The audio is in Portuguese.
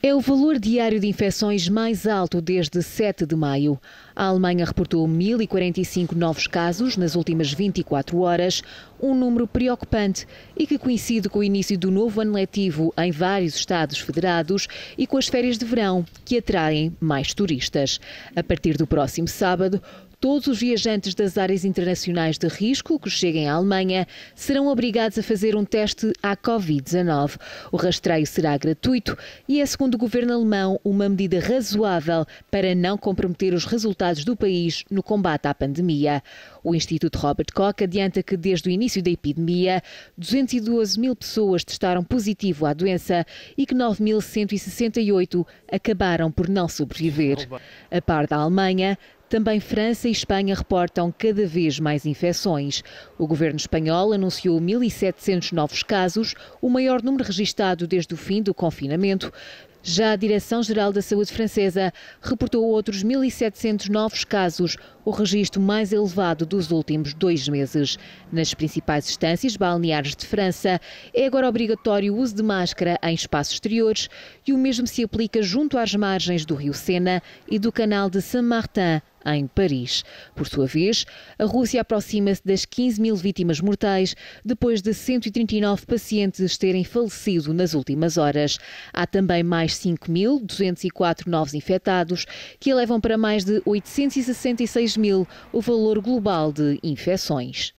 É o valor diário de infecções mais alto desde 7 de maio. A Alemanha reportou 1.045 novos casos nas últimas 24 horas, um número preocupante e que coincide com o início do novo ano letivo em vários Estados federados e com as férias de verão, que atraem mais turistas. A partir do próximo sábado, Todos os viajantes das áreas internacionais de risco que cheguem à Alemanha serão obrigados a fazer um teste à Covid-19. O rastreio será gratuito e é, segundo o governo alemão, uma medida razoável para não comprometer os resultados do país no combate à pandemia. O Instituto Robert Koch adianta que desde o início da epidemia, 212 mil pessoas testaram positivo à doença e que 9.168 acabaram por não sobreviver. A par da Alemanha, também França e Espanha reportam cada vez mais infecções. O governo espanhol anunciou 1.700 novos casos, o maior número registado desde o fim do confinamento. Já a Direção-Geral da Saúde Francesa reportou outros 1.700 novos casos, o registro mais elevado dos últimos dois meses. Nas principais instâncias balneares de França, é agora obrigatório o uso de máscara em espaços exteriores e o mesmo se aplica junto às margens do rio Sena e do canal de Saint-Martin, em Paris. Por sua vez, a Rússia aproxima-se das 15 mil vítimas mortais depois de 139 pacientes terem falecido nas últimas horas. Há também mais 5.204 novos infectados, que elevam para mais de 866 mil o valor global de infecções.